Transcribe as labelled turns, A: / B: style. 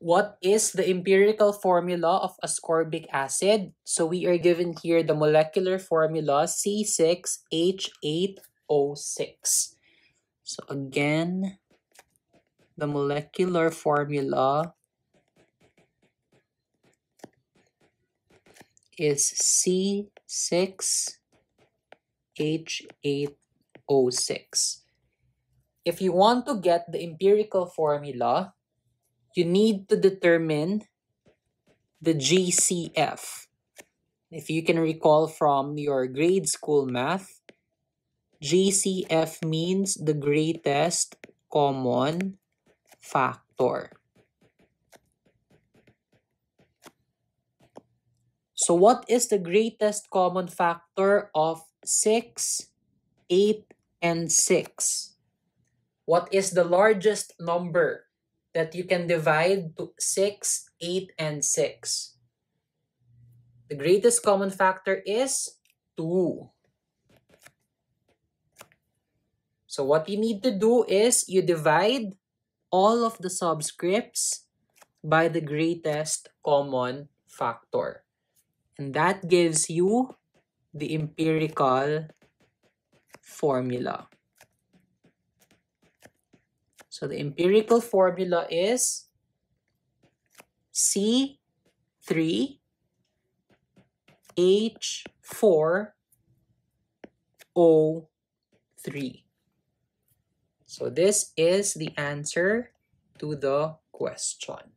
A: What is the empirical formula of ascorbic acid? So we are given here the molecular formula C6H8O6. So again, the molecular formula is C6H8O6. If you want to get the empirical formula, you need to determine the GCF. If you can recall from your grade school math, GCF means the greatest common factor. So what is the greatest common factor of 6, 8, and 6? What is the largest number that you can divide to 6, 8, and 6? The greatest common factor is 2. So what you need to do is you divide all of the subscripts by the greatest common factor. And that gives you the empirical formula. So the empirical formula is C3 H4 O3. So this is the answer to the question.